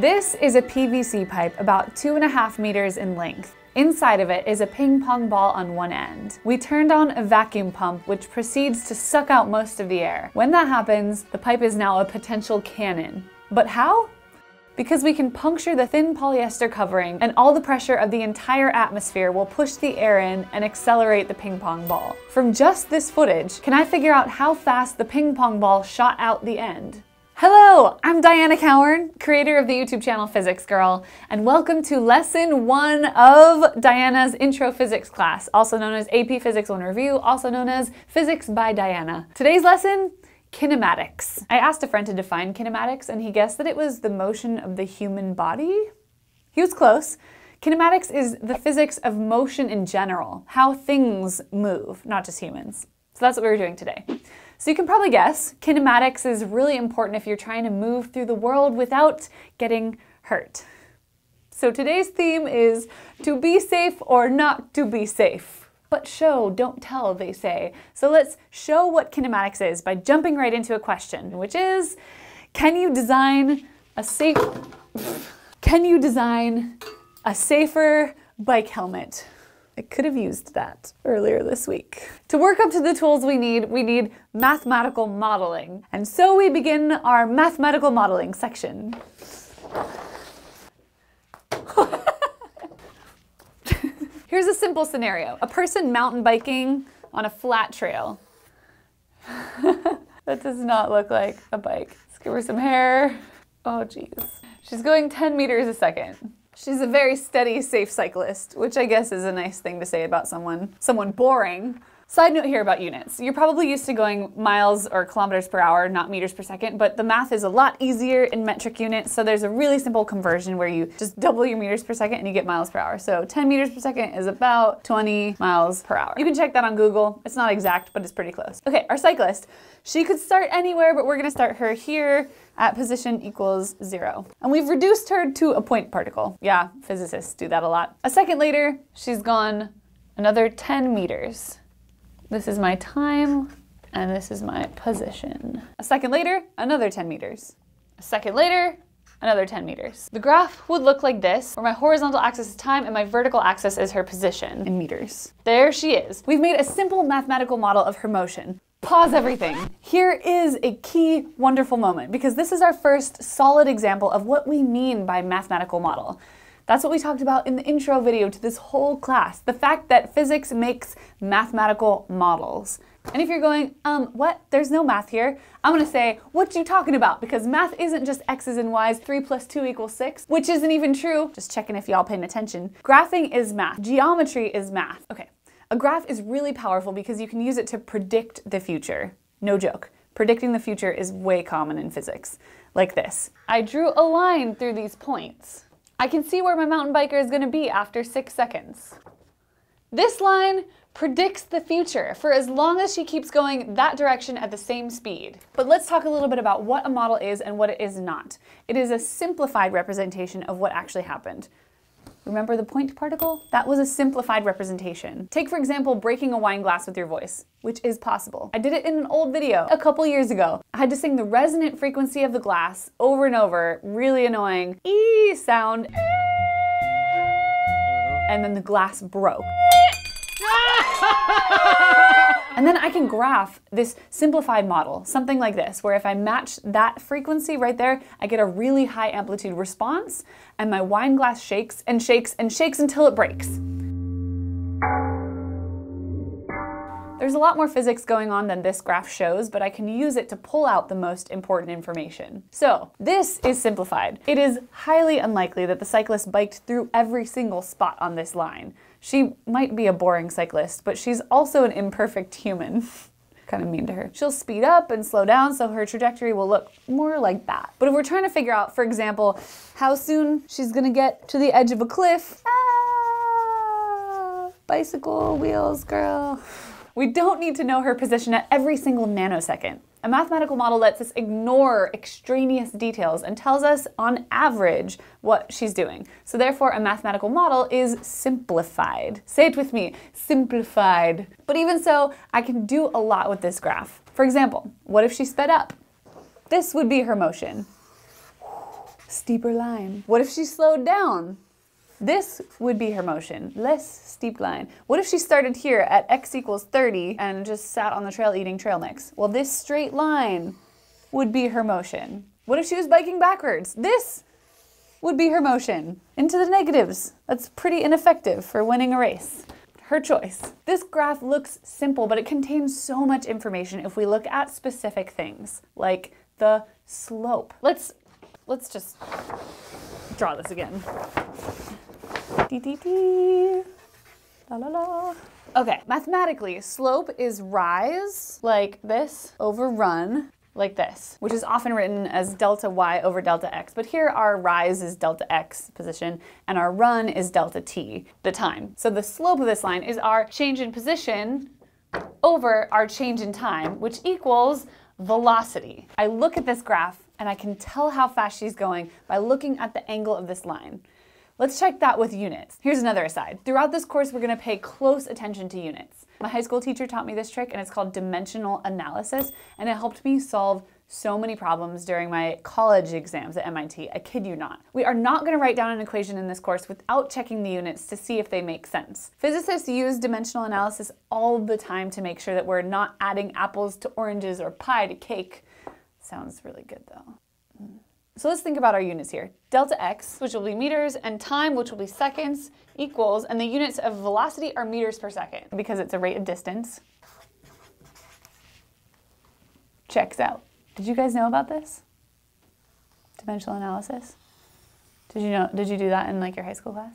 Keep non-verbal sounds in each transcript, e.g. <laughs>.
This is a PVC pipe about two and a half meters in length. Inside of it is a ping pong ball on one end. We turned on a vacuum pump which proceeds to suck out most of the air. When that happens, the pipe is now a potential cannon. But how? Because we can puncture the thin polyester covering and all the pressure of the entire atmosphere will push the air in and accelerate the ping pong ball. From just this footage, can I figure out how fast the ping pong ball shot out the end? Hello, I'm Dianna Cowern, creator of the YouTube channel Physics Girl, and welcome to lesson one of Dianna's intro physics class, also known as AP Physics 1 Review, also known as Physics by Dianna. Today's lesson, kinematics. I asked a friend to define kinematics and he guessed that it was the motion of the human body. He was close. Kinematics is the physics of motion in general, how things move, not just humans. So that's what we were doing today. So you can probably guess, kinematics is really important if you're trying to move through the world without getting hurt. So today's theme is to be safe or not to be safe. But show, don't tell, they say. So let's show what kinematics is by jumping right into a question, which is, can you design a safe, can you design a safer bike helmet? I could have used that earlier this week. To work up to the tools we need, we need mathematical modeling. And so we begin our mathematical modeling section. <laughs> Here's a simple scenario. A person mountain biking on a flat trail. <laughs> that does not look like a bike. Let's give her some hair. Oh geez. She's going 10 meters a second. She's a very steady, safe cyclist, which I guess is a nice thing to say about someone, someone boring. Side note here about units. You're probably used to going miles or kilometers per hour, not meters per second, but the math is a lot easier in metric units, so there's a really simple conversion where you just double your meters per second and you get miles per hour. So 10 meters per second is about 20 miles per hour. You can check that on Google. It's not exact, but it's pretty close. Okay, our cyclist. She could start anywhere, but we're gonna start her here at position equals zero. And we've reduced her to a point particle. Yeah, physicists do that a lot. A second later, she's gone another 10 meters. This is my time, and this is my position. A second later, another 10 meters. A second later, another 10 meters. The graph would look like this, where my horizontal axis is time and my vertical axis is her position in meters. There she is. We've made a simple mathematical model of her motion. Pause everything. Here is a key wonderful moment because this is our first solid example of what we mean by mathematical model. That's what we talked about in the intro video to this whole class, the fact that physics makes mathematical models. And if you're going, um, what? There's no math here. I'm gonna say, what you talking about? Because math isn't just x's and y's, three plus two equals six, which isn't even true. Just checking if y'all paying attention. Graphing is math. Geometry is math. Okay, a graph is really powerful because you can use it to predict the future. No joke. Predicting the future is way common in physics. Like this. I drew a line through these points. I can see where my mountain biker is gonna be after six seconds. This line predicts the future for as long as she keeps going that direction at the same speed. But let's talk a little bit about what a model is and what it is not. It is a simplified representation of what actually happened. Remember the point particle? That was a simplified representation. Take, for example, breaking a wine glass with your voice, which is possible. I did it in an old video a couple years ago. I had to sing the resonant frequency of the glass over and over, really annoying ee sound, and then the glass broke. And then I can graph this simplified model, something like this, where if I match that frequency right there, I get a really high amplitude response, and my wine glass shakes and shakes and shakes until it breaks. There's a lot more physics going on than this graph shows, but I can use it to pull out the most important information. So this is simplified. It is highly unlikely that the cyclist biked through every single spot on this line. She might be a boring cyclist, but she's also an imperfect human. <laughs> kind of mean to her. She'll speed up and slow down so her trajectory will look more like that. But if we're trying to figure out, for example, how soon she's gonna get to the edge of a cliff, ah, bicycle wheels, girl. <sighs> We don't need to know her position at every single nanosecond. A mathematical model lets us ignore extraneous details and tells us, on average, what she's doing. So therefore, a mathematical model is simplified. Say it with me, simplified. But even so, I can do a lot with this graph. For example, what if she sped up? This would be her motion. steeper line. What if she slowed down? This would be her motion, less steep line. What if she started here at x equals 30 and just sat on the trail eating trail mix? Well, this straight line would be her motion. What if she was biking backwards? This would be her motion. Into the negatives. That's pretty ineffective for winning a race. Her choice. This graph looks simple, but it contains so much information if we look at specific things, like the slope. Let's let's just draw this again. Dee dee dee. La la la. Okay, mathematically, slope is rise, like this, over run, like this, which is often written as delta y over delta x. But here our rise is delta x position and our run is delta t, the time. So the slope of this line is our change in position over our change in time, which equals velocity. I look at this graph and I can tell how fast she's going by looking at the angle of this line. Let's check that with units. Here's another aside. Throughout this course, we're gonna pay close attention to units. My high school teacher taught me this trick and it's called dimensional analysis and it helped me solve so many problems during my college exams at MIT. I kid you not. We are not going to write down an equation in this course without checking the units to see if they make sense. Physicists use dimensional analysis all the time to make sure that we're not adding apples to oranges or pie to cake. Sounds really good though. So let's think about our units here. Delta x, which will be meters, and time, which will be seconds, equals, and the units of velocity are meters per second because it's a rate of distance. Checks out. Did you guys know about this? Dimensional analysis? Did you know, did you do that in like your high school class?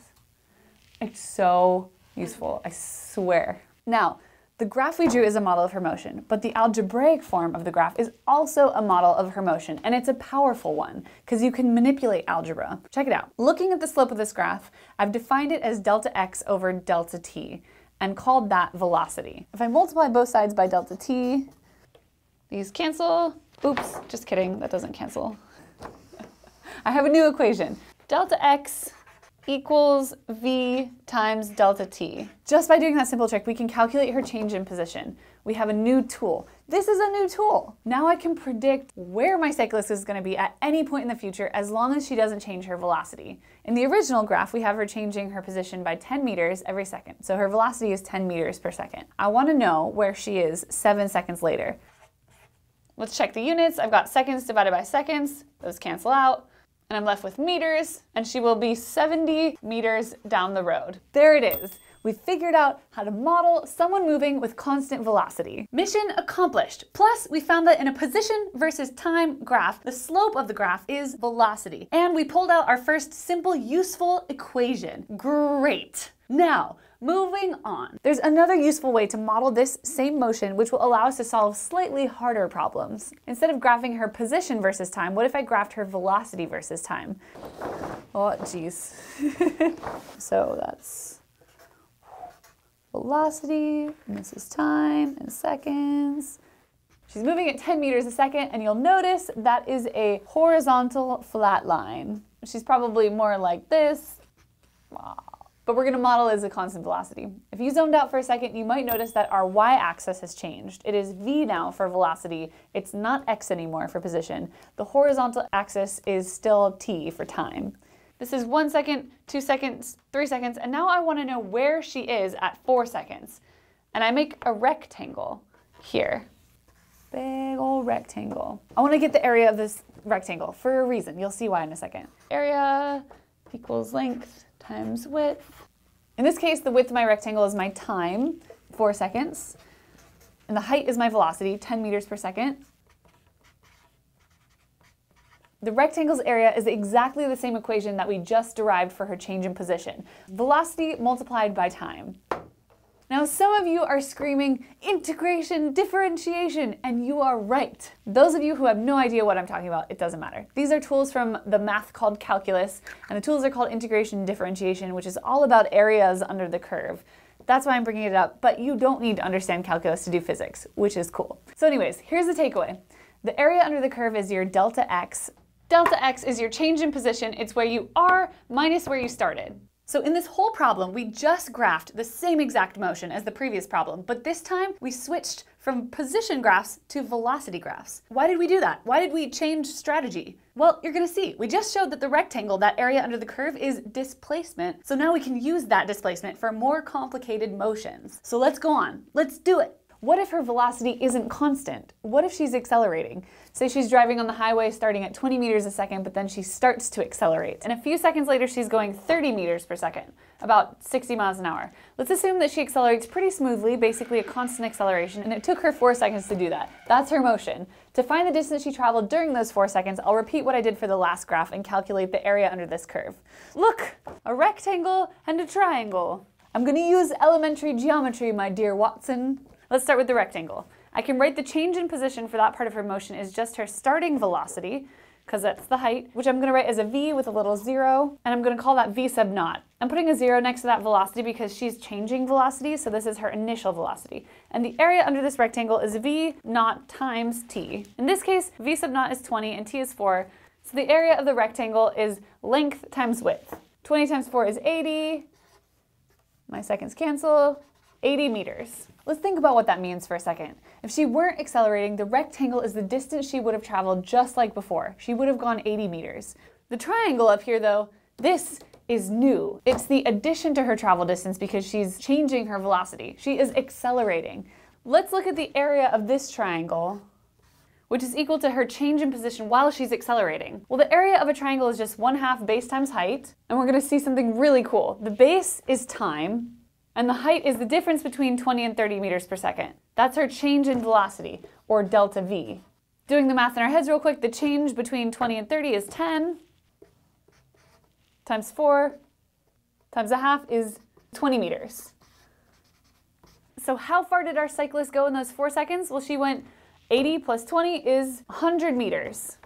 It's so useful, I swear. Now, the graph we drew is a model of her motion, but the algebraic form of the graph is also a model of her motion, and it's a powerful one because you can manipulate algebra. Check it out. Looking at the slope of this graph, I've defined it as delta x over delta t and called that velocity. If I multiply both sides by delta t, these cancel. Oops, just kidding, that doesn't cancel. <laughs> I have a new equation. Delta x equals v times delta t. Just by doing that simple trick, we can calculate her change in position. We have a new tool. This is a new tool. Now I can predict where my cyclist is going to be at any point in the future as long as she doesn't change her velocity. In the original graph, we have her changing her position by 10 meters every second. So her velocity is 10 meters per second. I want to know where she is seven seconds later. Let's check the units. I've got seconds divided by seconds. Those cancel out and I'm left with meters, and she will be 70 meters down the road. There it is. We figured out how to model someone moving with constant velocity. Mission accomplished. Plus, we found that in a position versus time graph, the slope of the graph is velocity. And we pulled out our first simple, useful equation. Great. Now, Moving on. There's another useful way to model this same motion which will allow us to solve slightly harder problems. Instead of graphing her position versus time, what if I graphed her velocity versus time? Oh, geez. <laughs> so that's velocity, and this is time in seconds. She's moving at 10 meters a second, and you'll notice that is a horizontal flat line. She's probably more like this. But we're going to model as a constant velocity. If you zoned out for a second, you might notice that our y-axis has changed. It is v now for velocity. It's not x anymore for position. The horizontal axis is still t for time. This is one second, two seconds, three seconds, and now I want to know where she is at four seconds. And I make a rectangle here. Big old rectangle. I want to get the area of this rectangle for a reason. You'll see why in a second. Area equals length times width. In this case, the width of my rectangle is my time, four seconds, and the height is my velocity, 10 meters per second. The rectangle's area is exactly the same equation that we just derived for her change in position. Velocity multiplied by time. Now, some of you are screaming integration, differentiation, and you are right. Those of you who have no idea what I'm talking about, it doesn't matter. These are tools from the math called calculus, and the tools are called integration, differentiation, which is all about areas under the curve. That's why I'm bringing it up, but you don't need to understand calculus to do physics, which is cool. So anyways, here's the takeaway. The area under the curve is your delta x. Delta x is your change in position. It's where you are minus where you started. So in this whole problem, we just graphed the same exact motion as the previous problem, but this time we switched from position graphs to velocity graphs. Why did we do that? Why did we change strategy? Well, you're gonna see. We just showed that the rectangle, that area under the curve, is displacement. So now we can use that displacement for more complicated motions. So let's go on. Let's do it. What if her velocity isn't constant? What if she's accelerating? Say she's driving on the highway starting at 20 meters a second, but then she starts to accelerate. And a few seconds later, she's going 30 meters per second, about 60 miles an hour. Let's assume that she accelerates pretty smoothly, basically a constant acceleration, and it took her four seconds to do that. That's her motion. To find the distance she traveled during those four seconds, I'll repeat what I did for the last graph and calculate the area under this curve. Look, a rectangle and a triangle. I'm gonna use elementary geometry, my dear Watson. Let's start with the rectangle. I can write the change in position for that part of her motion is just her starting velocity, because that's the height, which I'm going to write as a v with a little zero, and I'm going to call that v sub naught. I'm putting a zero next to that velocity because she's changing velocity, so this is her initial velocity. And the area under this rectangle is v naught times t. In this case, v sub naught is 20 and t is 4, so the area of the rectangle is length times width. 20 times 4 is 80. My seconds cancel. 80 meters. Let's think about what that means for a second. If she weren't accelerating, the rectangle is the distance she would have traveled just like before. She would have gone 80 meters. The triangle up here though, this is new. It's the addition to her travel distance because she's changing her velocity. She is accelerating. Let's look at the area of this triangle which is equal to her change in position while she's accelerating. Well, the area of a triangle is just one half base times height, and we're gonna see something really cool. The base is time, and the height is the difference between 20 and 30 meters per second. That's our change in velocity, or delta V. Doing the math in our heads real quick, the change between 20 and 30 is 10 times 4 times a half is 20 meters. So how far did our cyclist go in those four seconds? Well, she went 80 plus 20 is 100 meters.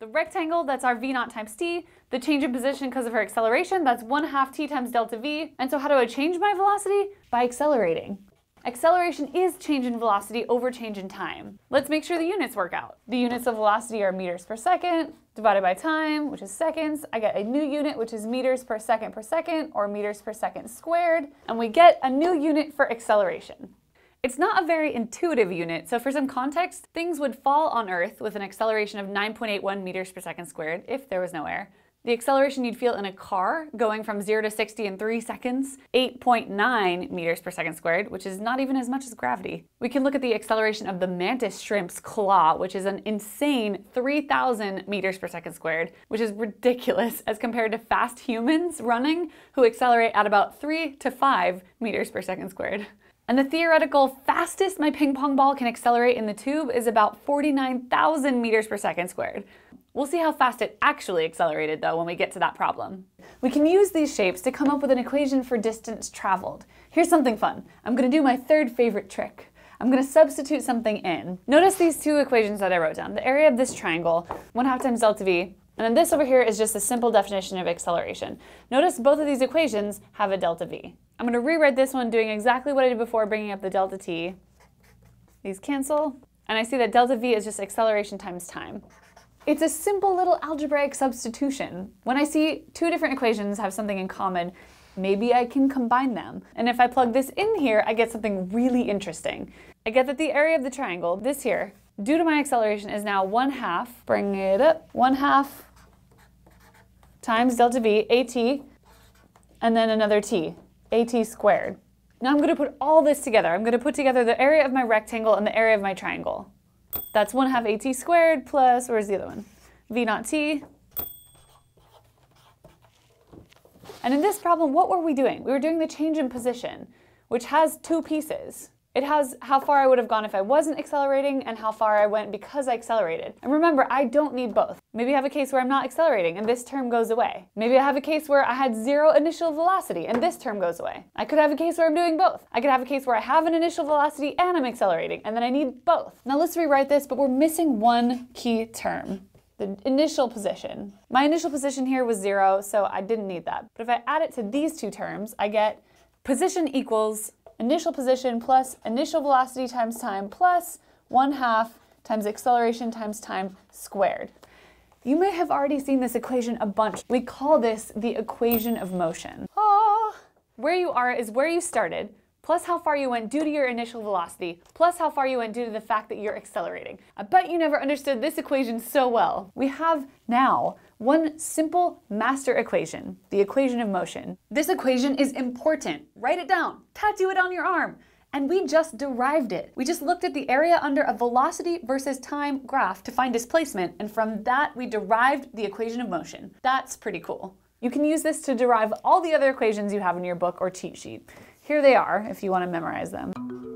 The rectangle, that's our v naught times t. The change in position because of her acceleration, that's 1 half t times delta v. And so how do I change my velocity? By accelerating. Acceleration is change in velocity over change in time. Let's make sure the units work out. The units of velocity are meters per second divided by time, which is seconds. I get a new unit, which is meters per second per second, or meters per second squared. And we get a new unit for acceleration. It's not a very intuitive unit, so for some context, things would fall on Earth with an acceleration of 9.81 meters per second squared if there was no air. The acceleration you'd feel in a car going from 0 to 60 in 3 seconds, 8.9 meters per second squared, which is not even as much as gravity. We can look at the acceleration of the mantis shrimp's claw, which is an insane 3,000 meters per second squared, which is ridiculous as compared to fast humans running who accelerate at about 3 to 5 meters per second squared. And the theoretical fastest my ping pong ball can accelerate in the tube is about 49,000 meters per second squared. We'll see how fast it actually accelerated though when we get to that problem. We can use these shapes to come up with an equation for distance traveled. Here's something fun. I'm gonna do my third favorite trick. I'm gonna substitute something in. Notice these two equations that I wrote down. The area of this triangle, 1 half times delta v, and then this over here is just a simple definition of acceleration. Notice both of these equations have a delta v. I'm going to rewrite this one doing exactly what I did before, bringing up the delta t. These cancel, and I see that delta v is just acceleration times time. It's a simple little algebraic substitution. When I see two different equations have something in common, maybe I can combine them. And if I plug this in here, I get something really interesting. I get that the area of the triangle, this here, due to my acceleration is now 1 half, bring it up, 1 half times delta v, at, and then another t at squared. Now I'm going to put all this together. I'm going to put together the area of my rectangle and the area of my triangle. That's 1 half at squared plus, where's the other one? v naught t. And in this problem, what were we doing? We were doing the change in position, which has two pieces. It has how far I would have gone if I wasn't accelerating and how far I went because I accelerated. And remember, I don't need both. Maybe I have a case where I'm not accelerating and this term goes away. Maybe I have a case where I had zero initial velocity and this term goes away. I could have a case where I'm doing both. I could have a case where I have an initial velocity and I'm accelerating and then I need both. Now let's rewrite this, but we're missing one key term the initial position. My initial position here was zero, so I didn't need that. But if I add it to these two terms, I get position equals initial position plus initial velocity times time plus 1 half times acceleration times time squared. You may have already seen this equation a bunch. We call this the equation of motion. Ah. Where you are is where you started, plus how far you went due to your initial velocity, plus how far you went due to the fact that you're accelerating. I bet you never understood this equation so well. We have now one simple master equation, the equation of motion. This equation is important. Write it down, tattoo it on your arm. And we just derived it. We just looked at the area under a velocity versus time graph to find displacement, and from that we derived the equation of motion. That's pretty cool. You can use this to derive all the other equations you have in your book or cheat sheet. Here they are if you want to memorize them.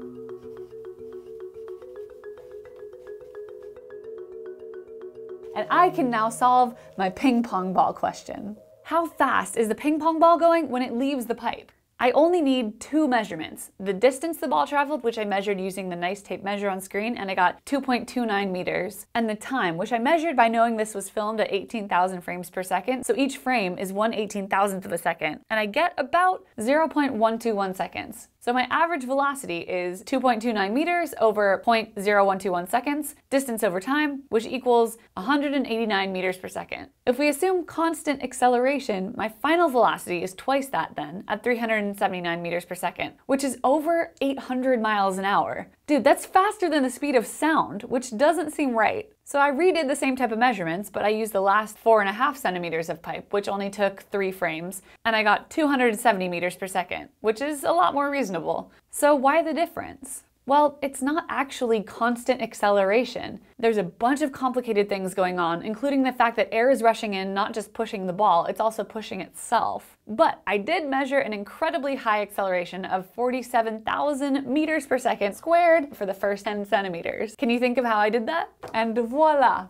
And I can now solve my ping pong ball question. How fast is the ping pong ball going when it leaves the pipe? I only need two measurements. The distance the ball traveled, which I measured using the nice tape measure on screen, and I got 2.29 meters. And the time, which I measured by knowing this was filmed at 18,000 frames per second. So each frame is 1 18,000th of a second. And I get about 0.121 seconds. So my average velocity is 2.29 meters over 0.0121 seconds, distance over time, which equals 189 meters per second. If we assume constant acceleration, my final velocity is twice that then, at 379 meters per second, which is over 800 miles an hour. Dude, that's faster than the speed of sound, which doesn't seem right. So I redid the same type of measurements, but I used the last four and a half centimeters of pipe, which only took three frames, and I got 270 meters per second, which is a lot more reasonable. So why the difference? Well, it's not actually constant acceleration. There's a bunch of complicated things going on, including the fact that air is rushing in, not just pushing the ball, it's also pushing itself. But I did measure an incredibly high acceleration of 47,000 meters per second squared for the first 10 centimeters. Can you think of how I did that? And voila!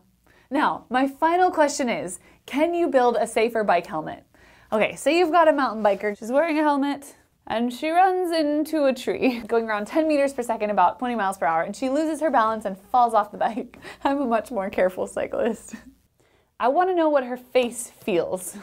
Now, my final question is, can you build a safer bike helmet? Okay, say you've got a mountain biker, she's wearing a helmet, and she runs into a tree, <laughs> going around 10 meters per second, about 20 miles per hour, and she loses her balance and falls off the bike. <laughs> I'm a much more careful cyclist. <laughs> I want to know what her face feels.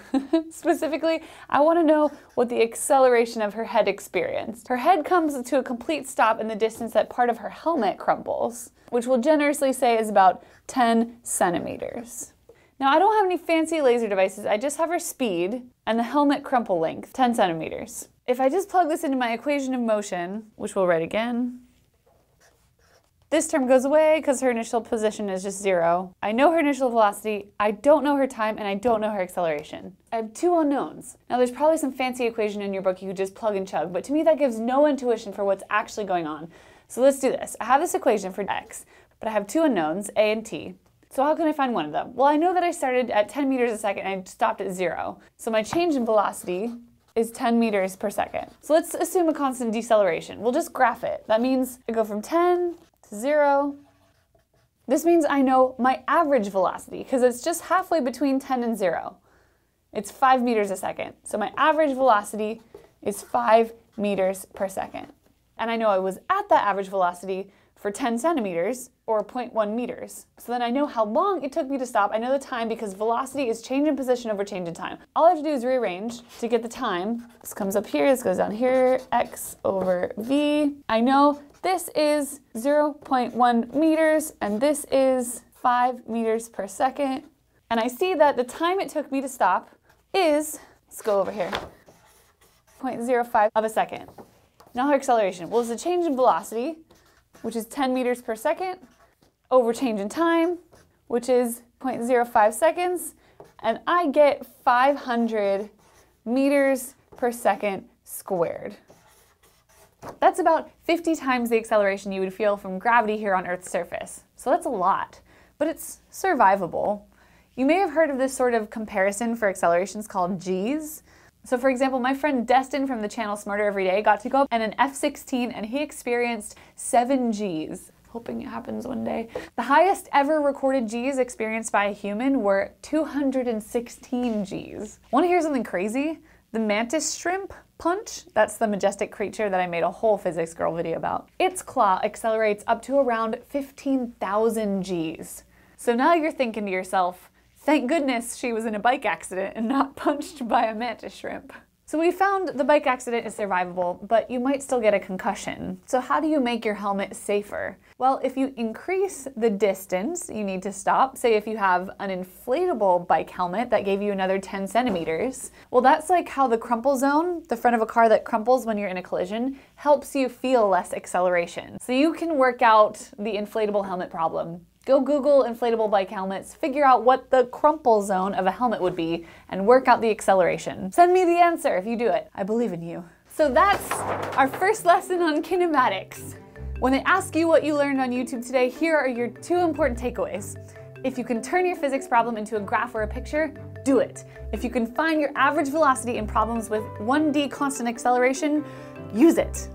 Specifically, I want to know what the acceleration of her head experienced. Her head comes to a complete stop in the distance that part of her helmet crumbles, which we'll generously say is about 10 centimeters. Now, I don't have any fancy laser devices, I just have her speed and the helmet crumple length, 10 centimeters. If I just plug this into my equation of motion, which we'll write again, this term goes away because her initial position is just zero. I know her initial velocity, I don't know her time, and I don't know her acceleration. I have two unknowns. Now there's probably some fancy equation in your book you could just plug and chug, but to me that gives no intuition for what's actually going on. So let's do this. I have this equation for x, but I have two unknowns, a and t. So how can I find one of them? Well, I know that I started at 10 meters a second and I stopped at zero. So my change in velocity is 10 meters per second. So let's assume a constant deceleration. We'll just graph it. That means I go from 10 to zero. This means I know my average velocity because it's just halfway between 10 and zero. It's five meters a second. So my average velocity is five meters per second. And I know I was at that average velocity for 10 centimeters or 0.1 meters. So then I know how long it took me to stop. I know the time because velocity is change in position over change in time. All I have to do is rearrange to get the time. This comes up here, this goes down here, x over v. I know this is 0.1 meters and this is 5 meters per second. And I see that the time it took me to stop is, let's go over here, 0.05 of a second. Now her acceleration. Well, it's a change in velocity, which is 10 meters per second, over change in time, which is 0.05 seconds, and I get 500 meters per second squared. That's about 50 times the acceleration you would feel from gravity here on Earth's surface. So that's a lot, but it's survivable. You may have heard of this sort of comparison for accelerations called G's. So for example, my friend Destin from the channel Smarter Every Day got to go up in an F-16 and he experienced 7 Gs hoping it happens one day. The highest ever recorded Gs experienced by a human were 216 Gs. Want to hear something crazy? The mantis shrimp punch, that's the majestic creature that I made a whole physics girl video about. Its claw accelerates up to around 15,000 Gs. So now you're thinking to yourself, thank goodness she was in a bike accident and not <laughs> punched by a mantis shrimp. So we found the bike accident is survivable, but you might still get a concussion. So how do you make your helmet safer? Well, if you increase the distance you need to stop, say if you have an inflatable bike helmet that gave you another 10 centimeters, well that's like how the crumple zone, the front of a car that crumples when you're in a collision, helps you feel less acceleration. So you can work out the inflatable helmet problem Go Google inflatable bike helmets, figure out what the crumple zone of a helmet would be, and work out the acceleration. Send me the answer if you do it. I believe in you. So that's our first lesson on kinematics. When they ask you what you learned on YouTube today, here are your two important takeaways. If you can turn your physics problem into a graph or a picture, do it. If you can find your average velocity in problems with 1D constant acceleration, use it.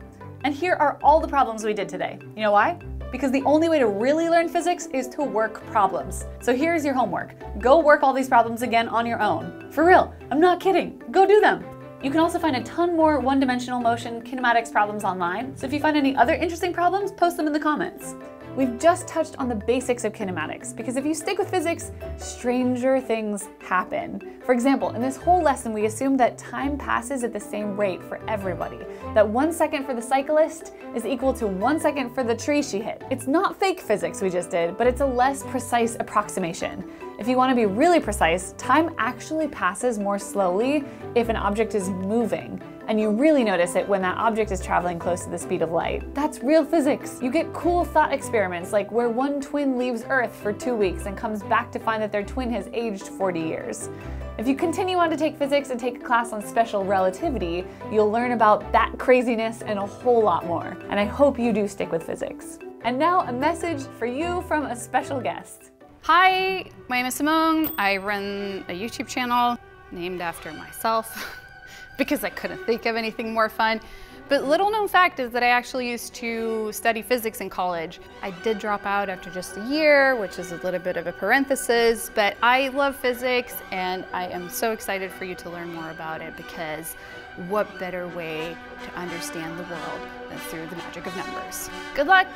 And here are all the problems we did today. You know why? Because the only way to really learn physics is to work problems. So here's your homework. Go work all these problems again on your own. For real, I'm not kidding. Go do them. You can also find a ton more one-dimensional motion kinematics problems online, so if you find any other interesting problems, post them in the comments. We've just touched on the basics of kinematics, because if you stick with physics, stranger things happen. For example, in this whole lesson, we assumed that time passes at the same rate for everybody, that one second for the cyclist is equal to one second for the tree she hit. It's not fake physics we just did, but it's a less precise approximation. If you want to be really precise, time actually passes more slowly if an object is moving and you really notice it when that object is traveling close to the speed of light. That's real physics. You get cool thought experiments like where one twin leaves Earth for two weeks and comes back to find that their twin has aged 40 years. If you continue on to take physics and take a class on special relativity, you'll learn about that craziness and a whole lot more. And I hope you do stick with physics. And now a message for you from a special guest. Hi, my name is Simone. I run a YouTube channel named after myself. <laughs> because I couldn't think of anything more fun. But little known fact is that I actually used to study physics in college. I did drop out after just a year, which is a little bit of a parenthesis, but I love physics and I am so excited for you to learn more about it because what better way to understand the world than through the magic of numbers. Good luck!